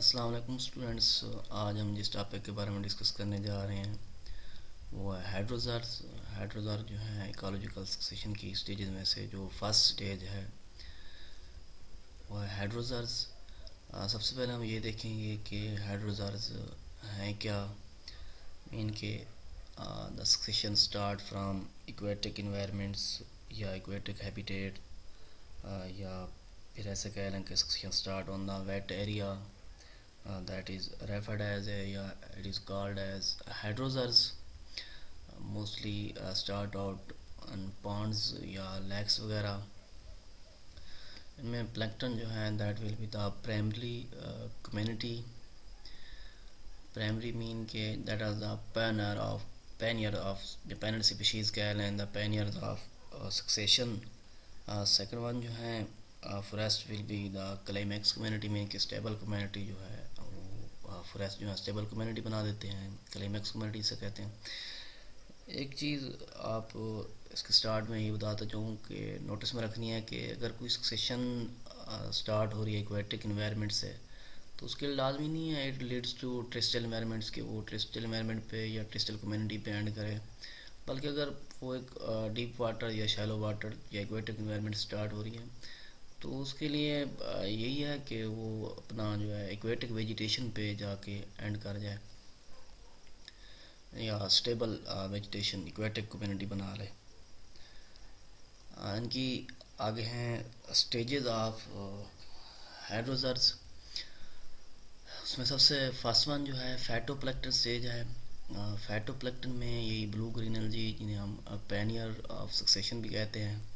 अस्सलाम वालेकुम स्टूडेंट्स आज हम जिस टॉपिक के बारे में डिस्कस करने जा रहे हैं, वो है हाइड्रोजार्स हाइड्रोजार जो है इकोलॉजिकल सक्सेशन की स्टेजेस में से जो फ़र्स्ट स्टेज है, वो है हाइड्रोजार्स सबसे पहले हम ये देखेंगे कि हाइड्रोजार्स हैं क्या मीन के the succession start from aquatic environments या इक्वेटिक हैबिटेट या फिर ऐसे कह लें कि succession start on the wet area uh, that is referred as a yeah, it is called as hydrozoars uh, mostly uh, start out on ponds या lakes वगैरह इनमें प्लैंकटन जो है that will be the primary community primary mean के that are the pioneer of of the pioneer species कह लें of uh, succession uh, second one जो है forest will be the climax community में कि स्टेबल कम्युनिटी जो है forest जो है स्टेबल कम्युनिटी बना देते हैं क्लाइमैक्स कम्युनिटी से कहते हैं। एक चीज़ आप इसके स्टार्ट में ये बताता चाहूँ कि नोटिस में रखनी है कि अगर कोई सक्सेशन स्टार्ट हो रही है इक्वेटिक इन्वायरमेंट से तो उसके लिए लाजमी नहीं है it leads to terrestrial environments के वो ट्रिस्टल इन्वायरमेंट पे या ट्रिस्टल कम्युनिटी पे एंड करे। बल्कि अगर वो एक डीप वाटर या शैलो वाटर या इक्वेटिक इन्वायरमेंट स्टार्ट हो रही है तो उसके लिए यही है कि वो अपना जो है इक्वेटिक वेजिटेशन पे जाके एंड कर जाए। या स्टेबल वेजिटेशन इक्वेटिक कम्युनिटी बना ले। इनकी आगे हैं स्टेजेस ऑफ़ हाइड्रोजर्स उसमें सबसे फ़र्स्ट वन जो है फैटोप्लेक्टन स्टेज है। फैटोप्लेक्टन में यही ब्लू ग्रीन एलजी जिन्हें हम पैनियर ऑफ़ सक्सेशन भी कहते हैं।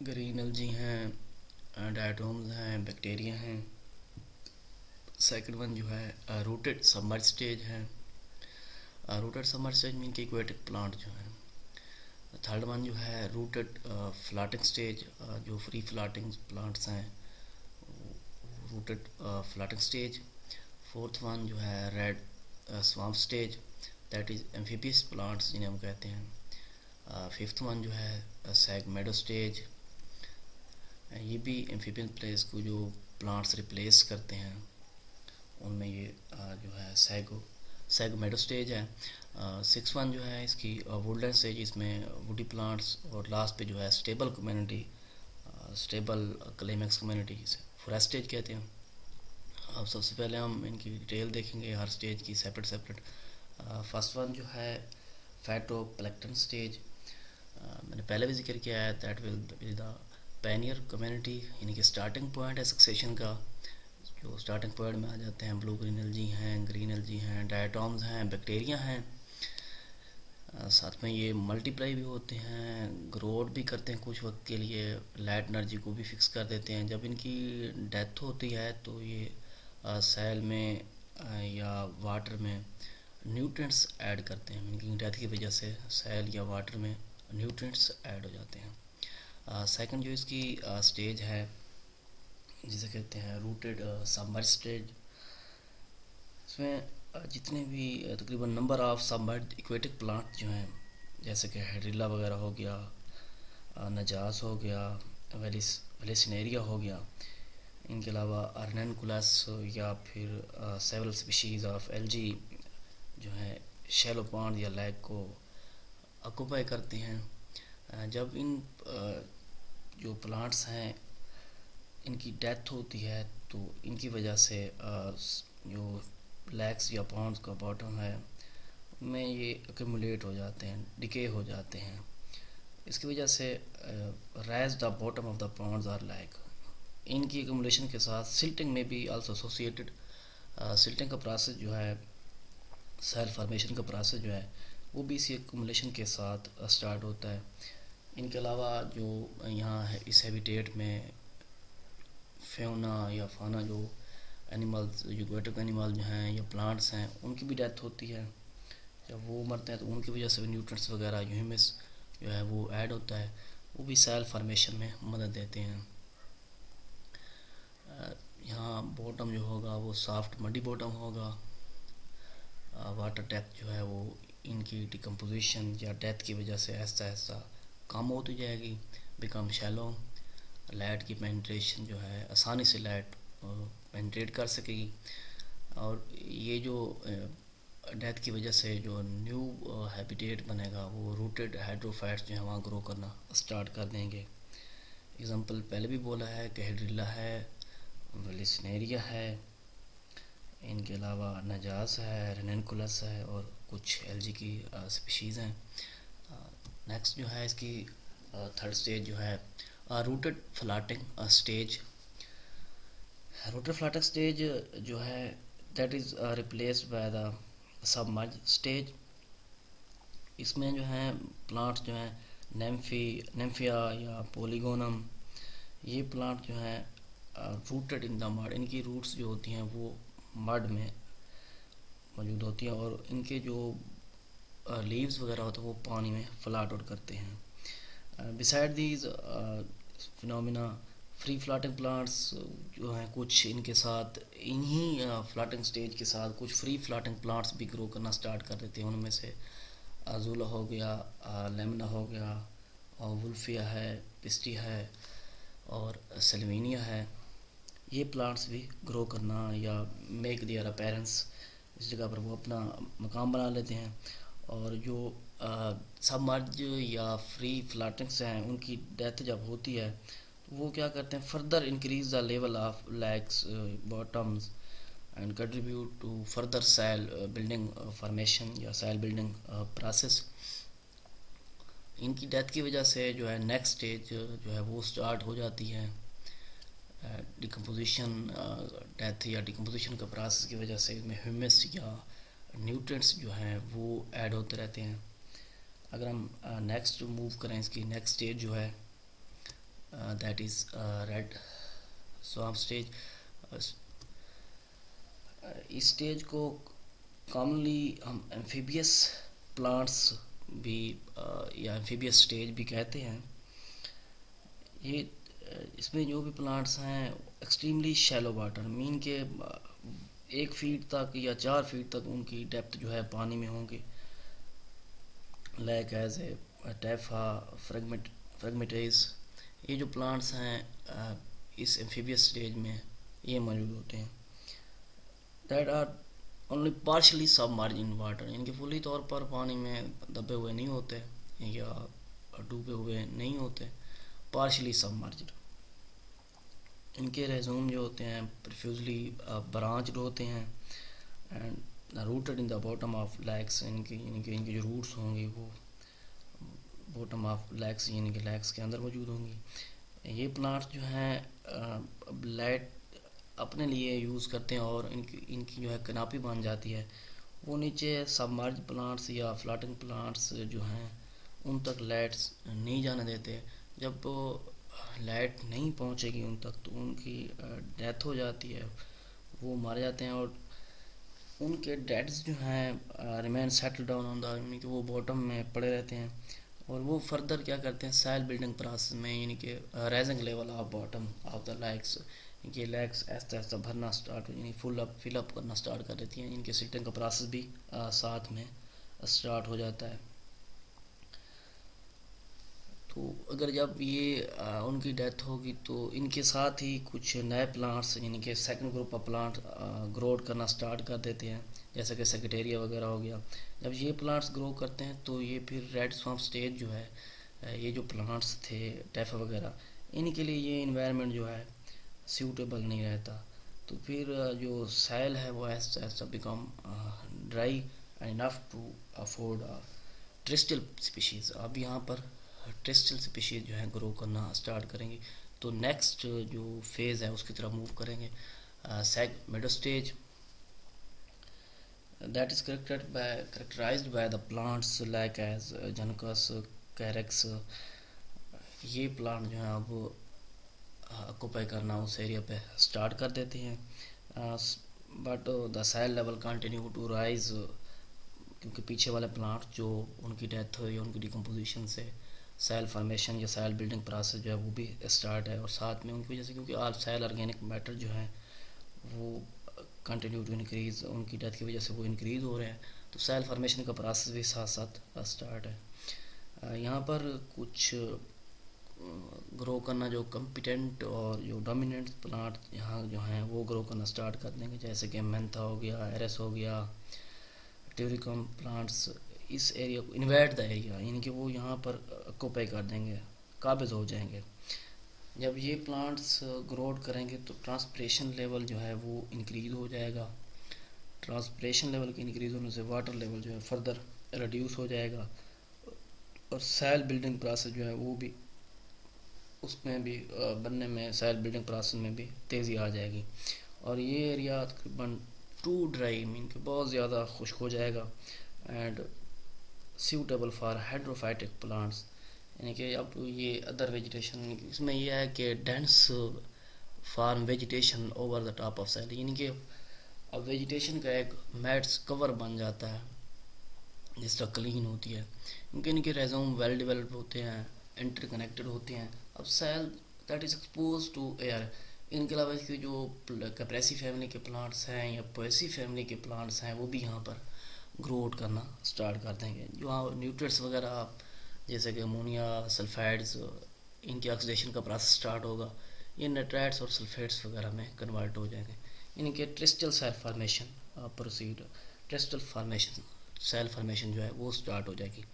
ग्रीन एलजी हैं डायटोम्स हैं बैक्टीरिया हैं। सेकंड वन जो है रूटेड समर स्टेज है। रूटेड समर स्टेज मीन के इक्वेटिक प्लांट जो है। थर्ड वन जो है रूटेड फ्लाटिंग स्टेज जो फ्री फ्लाटिंग प्लांट्स हैं rooted floating stage fourth one जो है reed swamp stage that is amphibious plants जिन्हें हम कहते हैं। फिफ्थ वन जो है सैग मेडो स्टेज ये भी एम्फीबियन प्लेस को जो प्लांट्स रिप्लेस करते हैं, उनमें ये जो है सैगो सैगो मेडो स्टेज है। सिक्स वन जो है इसकी वुडलैंड स्टेज इसमें वुडी प्लांट्स और लास्ट पे जो है stable community stable climax community forest stage कहते हैं। अब सबसे पहले हम इनकी डिटेल देखेंगे, हर स्टेज की सेपरेट सेपरेट फ़र्स्ट वन जो है फैटो प्लेक्टन स्टेज मैंने पहले भी ज़िक्र किया है that will be the pioneer community यानी कि स्टार्टिंग पॉइंट है सक्सेशन का। जो स्टार्टिंग पॉइंट में आ जाते हैं ब्लू ग्रीन एलजी हैं ग्रीन एलजी हैं डायटॉम्स हैं बैक्टीरिया हैं। साथ में ये मल्टीप्लाई भी होते हैं ग्रोथ भी करते हैं कुछ वक्त के लिए लाइट एनर्जी को भी फिक्स कर देते हैं। जब इनकी डेथ होती है तो ये सेल में या वाटर में न्यूट्रिएंट्स ऐड करते हैं। इनकी डेथ की वजह से सेल या वाटर में न्यूट्रिएंट्स ऐड हो जाते हैं। सेकंड जो इसकी स्टेज है, जिसे कहते हैं रूटेड सबमर्ज स्टेज इसमें जितने भी तकरीबन number of submerge aquatic plant जो हैं, जैसे कि हेड्रिला वगैरह हो गया नजास हो गया वेलिस वेलिसनेरिया हो गया, इनके अलावा अर्नकुलस या फिर सेवरल स्पीशीज़ ऑफ़ एलजी जो है शेलो पॉन्ड या लैक को ऑक्यूपाई करते हैं। जब इन जो प्लांट्स हैं, इनकी डेथ होती है तो इनकी वजह से जो लैक्स या पॉन्ड्स का बॉटम है में ये एकमुलेट हो जाते हैं डिके हो जाते हैं। इसकी वजह से rise the bottom of the ponds or lake इनकी एकमुलेशन के साथ सिल्टिंग में भी आल्सो एसोसिएटेड सिल्टिंग का प्रोसेस जो है सेल फॉर्मेशन का प्रोसेस जो है, वो भी इसी एकमुलेशन के साथ स्टार्ट होता है। इनके अलावा जो यहाँ है, इस हैबिटेट में फेना या फाना जो एनिमल्स जो ग्वेटिक एनिमल जो हैं या प्लांट्स हैं, उनकी भी डेथ होती है। जब वो मरते हैं तो उनकी वजह से भी न्यूट्रंस वगैरह ह्यूमस जो है वो ऐड होता है, वो भी सेल फार्मेशन में मदद देते हैं। यहाँ बॉटम जो होगा वो सॉफ्ट मडी बॉटम होगा। वाटर टैप जो है वो इनकी डिकम्पोजिशन या डेथ की वजह से ऐसा ऐसा कम होती जाएगी बिकम शैलो लाइट की पेंट्रेशन जो है, आसानी से लाइट पेंट्रेट कर सकेगी। और ये जो डेथ की वजह से जो न्यू हैबिटेट बनेगा, वो रूटेड हाइड्रोफाइट्स जो है, वहाँ ग्रो करना स्टार्ट कर देंगे। एग्ज़ाम्पल पहले भी बोला है कि हेड्रिला है वेलिसनेरिया है, इनके अलावा नजास है रेनकुलस है, और कुछ एलजी की स्पीशीज़ हैं। नेक्स्ट जो है इसकी थर्ड स्टेज जो है rooted floating stage rooted floating stage जो है that is replaced by the submerge stage इसमें जो है प्लांट्स जो है नेम्फी नेम्फिया या पोलीगोनम ये प्लांट जो है रूटेड इन द मड इनकी रूट्स जो होती हैं, वो मड में मौजूद होती हैं और इनके जो लीव्स वगैरह होते हैं, वो पानी में फ्लाट आउट करते हैं। Beside these phenomena free floating plants जो हैं, कुछ इनके साथ, इन्हीं फ्लाटिंग स्टेज के साथ कुछ फ्री फ्लाटिंग प्लांट्स भी ग्रो करना स्टार्ट कर देते हैं। उनमें से अजूला हो गया लेमना हो गया और वुल्फिया है पिस्टी है और सेलविनिया है। ये प्लांट्स भी ग्रो करना या मेक दियर अपेरेंस इस जगह पर वो अपना मकाम बना लेते हैं। और जो सबमर्ज या फ्री फ्लाटिंग्स हैं, उनकी डेथ जब होती है, वो क्या करते हैं? Further increase the level of lakes bottoms and contribute to further soil building formation या सेल बिल्डिंग प्रोसेस इनकी डेथ की वजह से जो है नेक्स्ट स्टेज जो है, वो स्टार्ट हो जाती है। डिकम्पोजिशन डेथ या डिकम्पोजिशन का प्रोसेस की वजह से इसमें ह्यूमस या न्यूट्रेंट्स जो हैं वो ऐड होते रहते हैं। अगर हम नेक्स्ट uh, मूव करें इसकी नेक्स्ट स्टेज जो है that is reed swamp stage इस स्टेज को कॉमनली हम एम्फीबियस प्लांट्स भी uh, या एम्फीबियस स्टेज भी कहते हैं। ये इसमें जो भी प्लांट्स हैं एक्सट्रीमली शैलो वाटर मीन के एक फीट तक या चार फीट तक उनकी डेप्थ जो है पानी में होंगे। Like as a Typha fragment Phragmites ये जो प्लांट्स हैं इस एम्फीबियस स्टेज में ये मौजूद होते हैं। That are only partially submerged water इनके फुली तौर पर पानी में दबे हुए नहीं होते, या डूबे हुए नहीं होते पार्शली सब मार्जिन इनके रेजूम जो होते हैं प्रफ्यूजली ब्रांच होते हैं and rooted in the bottom of lakes इनके इनके इनके जो रूट्स होंगे वो बॉटम ऑफ़ लैक्स यानी कि लैक्स के अंदर मौजूद होंगी। ये प्लांट्स जो हैं लाइट अपने लिए यूज़ करते हैं और इनकी इनकी जो है कनापी बन जाती है। वो नीचे सबमर्ज प्लांट्स या फ्लाटिंग प्लांट्स जो हैं, उन तक लाइट्स नहीं जाने देते। जब लाइट नहीं पहुंचेगी उन तक तो उनकी डेथ हो जाती है। वो मारे जाते हैं और उनके डेड्स जो हैं remain settle down on the यानी कि वो बॉटम में पड़े रहते हैं। और वो फर्दर क्या करते हैं सेल बिल्डिंग प्रोसेस में यानी कि rising level of bottom of the lakes इनके लैक्स ऐसा ऐसा भरना स्टार्ट यानी फुल अप फिल अप करना स्टार्ट कर देती हैं। इनके सिटिंग का प्रोसेस भी आ, साथ में स्टार्ट हो जाता है। तो अगर जब ये आ, उनकी डेथ होगी तो इनके साथ ही कुछ नए प्लांट्स यानी कि second group of plant grown करना स्टार्ट कर देते हैं। जैसे कि सेक्रेटेरिया वगैरह हो गया। जब ये प्लांट्स ग्रो करते हैं तो ये फिर रेड स्वम्प स्टेज जो है ये जो प्लांट्स थे टेफ वगैरह इनके लिए ये इन्वायरमेंट जो है सूटेबल नहीं रहता। तो फिर जो सेल है वो ऐसा ऐसा become dry and enough to afford terrestrial species अब यहाँ पर टेस्टल स्पीशीज जो है ग्रो करना स्टार्ट करेंगे। तो नेक्स्ट जो फ़ेज़ है, उसकी तरफ़ मूव करेंगे। सेग meadow stage that is corrected by characterized by the plants like as Juncus Carex ये प्लांट जो है, अब ऑक्यूपाई करना उस एरिया पे स्टार्ट कर देते हैं। But the soil level continue to rise क्योंकि पीछे वाले प्लांट जो उनकी डेथ हुई, उनकी डिकम्पोजिशन से सेल फॉर्मेशन या सेल बिल्डिंग प्रोसेस जो है वो भी स्टार्ट है और साथ में उनकी वजह से क्योंकि आल सेल ऑर्गेनिक मैटर जो है, वो कंटिन्यू टू इंक्रीज़ उनकी डेथ की वजह से वो इंक्रीज़ हो रहे हैं। तो सेल फॉर्मेशन का प्रोसेस भी साथ साथ स्टार्ट है। यहाँ पर कुछ ग्रो करना जो कम्पिटेंट और जो डोमिनेंट प्लांट यहाँ जो हैं, वो ग्रो करना स्टार्ट कर देंगे। जैसे कि मेंथा हो गया एरस हो गया ट्यूरिकम प्लांट्स इस एरिया को इन्वेट द एरिया यानी कि वो यहाँ पर ऑक्यूपाई कर देंगे, काबिज हो जाएँगे। जब ये प्लांट्स ग्रोथ करेंगे तो ट्रांसपरेशन लेवल जो है वो इंक्रीज़ हो जाएगा। ट्रांसपरेशन लेवल के इंक्रीज़ होने से वाटर लेवल जो है फर्दर रिड्यूस हो जाएगा। और सेल बिल्डिंग प्रोसेस जो है वो भी, उसमें भी बनने में सेल बिल्डिंग प्रोसेस में भी तेज़ी आ जाएगी। और ये एरिया तकरीबन टू ड्राई मीन के बहुत ज़्यादा खुश्क हो जाएगा। And suitable for hydrophytic plants यानी कि अब ये अदर वेजिटेशन इसमें यह है कि dense form vegetation over the top of soil यानी कि अब वेजिटेशन का एक मैट्स कवर बन जाता है जिस तरह क्लीन होती है। क्योंकि इनके रेजोम वेल डेवलप होते हैं इंटरकनेक्टेड होते हैं। अब soil that is expose to air इनके अलावा इसकी जो कैप्रेसी फैमिली के प्लांट्स हैं या पोएसी फैमिली के प्लांट्स हैं, वो भी यहाँ पर ग्रोथ करना स्टार्ट कर देंगे। जो हाँ न्यूट्रिएंट्स वगैरह आप जैसे कि अमोनिया, सल्फाइड्स, इनके ऑक्सीडेशन का प्रोसेस स्टार्ट होगा। ये नाइट्राइड्स और सल्फेट्स वगैरह में कन्वर्ट हो जाएँगे। इनके terrestrial soil formation proceed terrestrial formation soil formation जो है, वो स्टार्ट हो जाएगी।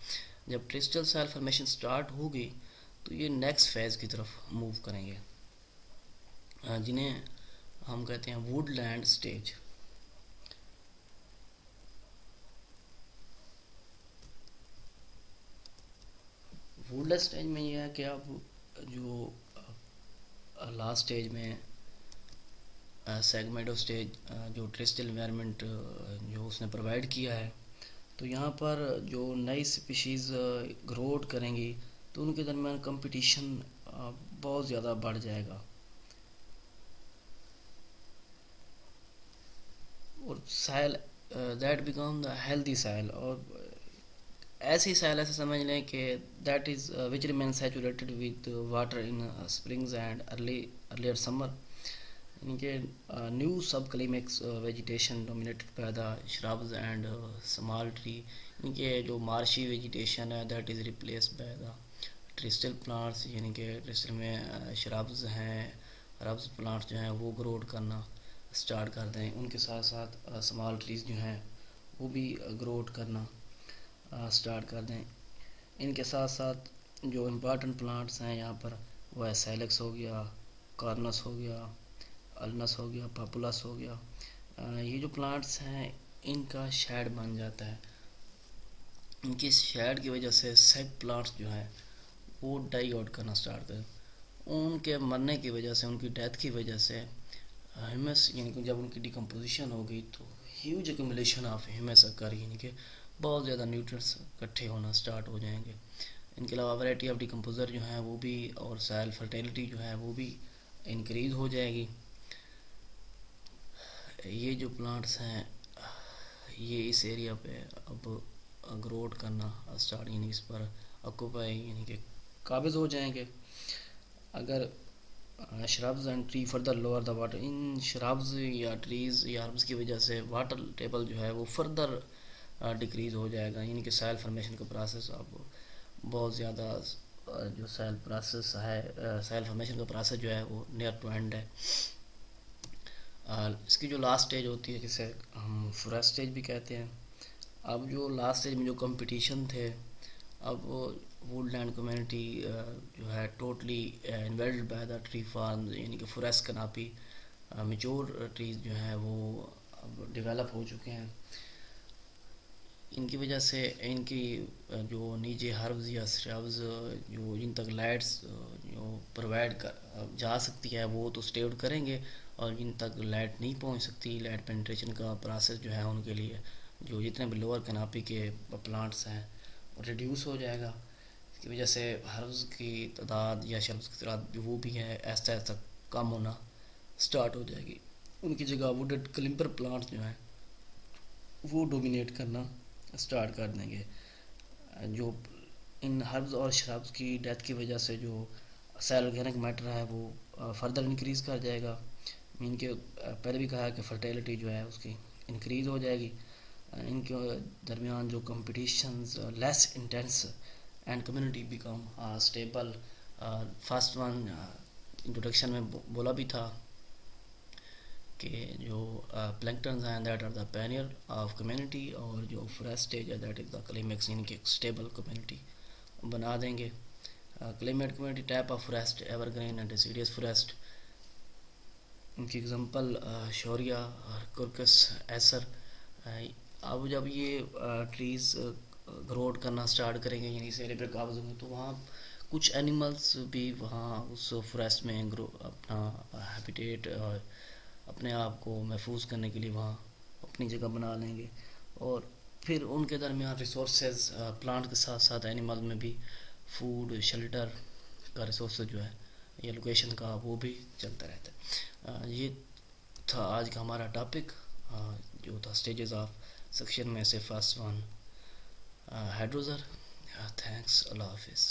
जब ट्रिस्टल सेल फार्मेशन स्टार्ट होगी तो ये नेक्स्ट फ़ेज़ की तरफ़ मूव करेंगे। जिन्हें हम कहते हैं wood land stage woodland stage में यह है कि आप जो लास्ट स्टेज में सेगमेंट ऑफ़ स्टेज जो ट्रिस्टल इन्वायरमेंट जो उसने प्रोवाइड किया है तो यहाँ पर जो नई स्पीशीज़ ग्रोथ करेंगी तो उनके दरमियान कंपटीशन बहुत ज़्यादा बढ़ जाएगा। और soil that become the healthy soil और ऐसी साइल ऐसे समझ लें कि that is which remain saturated with water in springs and early earlier summer यानी कि new sub climax vegetation dominated by the shrubs and small tree इनके जो मार्शी वेजिटेशन है that is replace by the terrestrial plants यानी कि terrestrial में शराब्स हैं herbs plants जो हैं, वो ग्रोड करना स्टार्ट कर दें। उनके साथ साथ स्मॉल ट्रीज़ जो हैं, वो भी ग्रोड करना। स्टार्ट कर दें। इनके साथ साथ जो इंपॉर्टेंट प्लांट्स हैं, यहाँ पर वह सेलेक्स हो गया कार्नस हो गया अलनस हो गया पापुलस हो गया। ये जो प्लांट्स हैं, इनका शेड बन जाता है। इनकी शेड की वजह से सेग प्लांट्स जो हैं, वो डाई आउट करना स्टार्ट करें। उनके मरने की वजह से, उनकी डेथ की वजह से ह्यूमस यानी कि जब उनकी डिकम्पोजिशन हो गई तो huge accumulation of humus occur यानी कि बहुत ज़्यादा न्यूट्रंस इकट्ठे होना स्टार्ट हो जाएँगे। इनके अलावा वैरायटी ऑफ़ डिकम्पोज़र जो हैं, वो भी और सेल फर्टिलिटी जो है, वो भी इंक्रीज़ हो जाएगी। ये जो प्लांट्स हैं, ये इस एरिया पे अब ग्रोथ करना स्टार्ट यानी इस पर ऑक्यूपाई यानी कि काबिज हो जाएँगे। अगर shrubs and tree further lower the water in shrubs या ट्रीज़ या हर्ब्स की वजह से वाटर टेबल जो है, वो फर्दर डिक्रीज़ हो जाएगा। यानी कि सेल फॉर्मेशन का प्रोसेस अब बहुत ज़्यादा जो सेल प्रोसेस है सेल फॉर्मेशन का प्रोसेस जो है वो नियर टू एंड है। इसकी जो लास्ट स्टेज होती है, जिसे हम फॉरेस्ट स्टेज भी कहते हैं, अब जो लास्ट स्टेज में जो कंपटीशन थे, अब वुड लैंड कम्यूनिटी जो है totally invaded by the tree form यानी कि फॉरेस्ट कनापी मेजोर ट्रीज जो हैं वो अब डेवलप हो चुके हैं। इनकी वजह से, इनकी जो नीचे हर्ब्स या श्रब्स जो जिन तक लाइट्स जो प्रोवाइड कर जा सकती है, वो तो स्टेड करेंगे और जिन तक लाइट नहीं पहुँच सकती। लाइट पेंट्रेशन का प्रोसेस जो है उनके लिए, जो जितने भी लोअर कनापी के प्लांट्स हैं रिड्यूस हो जाएगा। इसकी वजह से हर्ब्स की तादाद या शब्द की तादाद वो भी है, ऐसा ऐसा कम होना स्टार्ट हो जाएगी। उनकी जगह वुडेड क्लिम्पर प्लांट्स जो हैं, वो डोमिनेट करना स्टार्ट कर देंगे। जो इन हर्ब्स और शराब्स की डेथ की वजह से जो सेल ऑर्गेनिक मैटर है, वो फर्दर इंक्रीज़ कर जाएगा। मीन के पहले भी कहा कि फर्टिलिटी जो है, उसकी इंक्रीज़ हो जाएगी। इनके दरमियान जो competition less intense and community become stable first one introduction में बोला भी था। कि जो प्लैंकटन्स हैं that are the pioneer of community और जो फॉरेस्ट स्टेज है दैट इज़ द क्लाइमेक्स इनकी स्टेबल कम्युनिटी बना देंगे। Climate community type of forest evergreen and serious forest इनकी एग्जांपल शौरिया कुरकस एसर अब जब ये ट्रीज़ ग्रोड करना स्टार्ट करेंगे, यानी सेरे पर काबज होंगे तो वहाँ कुछ एनिमल्स भी वहाँ उस फॉरेस्ट में ग्रो अपना हैबिटेट अपने आप को महफूज करने के लिए वहाँ अपनी जगह बना लेंगे। और फिर उनके दरमियान रिसोर्सेज प्लांट के साथ साथ एनिमल में भी फ़ूड शेल्टर का रिसोर्स जो है, या लोकेशन का वो भी चलता रहता है। ये था आज का हमारा टॉपिक जो था स्टेजेस ऑफ़ सेक्शन में से फ़र्स्ट वन हाइड्रोजर थैंक्स अल्लाह हाफिज़